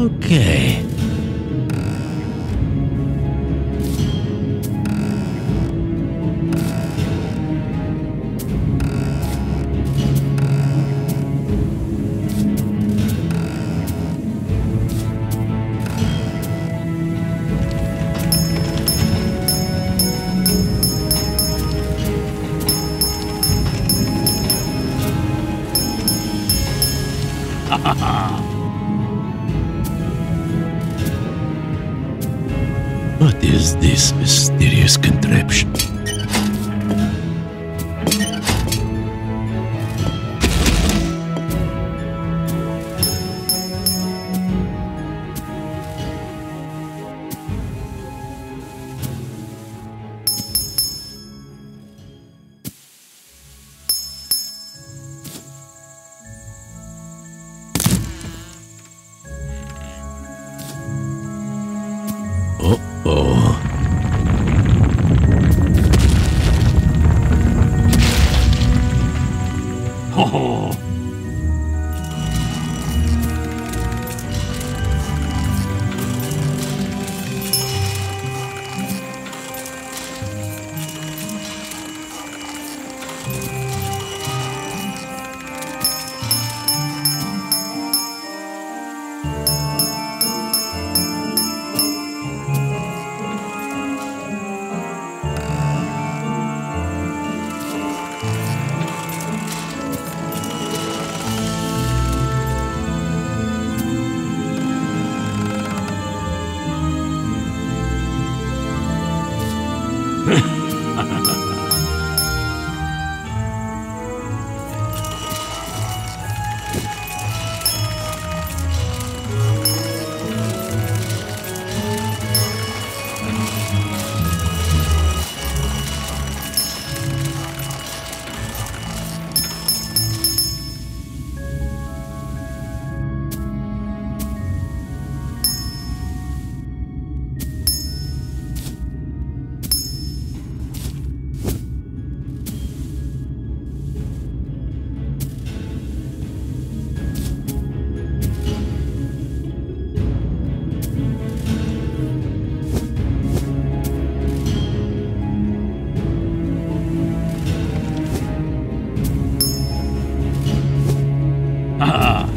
Okay. What is this mysterious contraption? Uh-oh. Ah.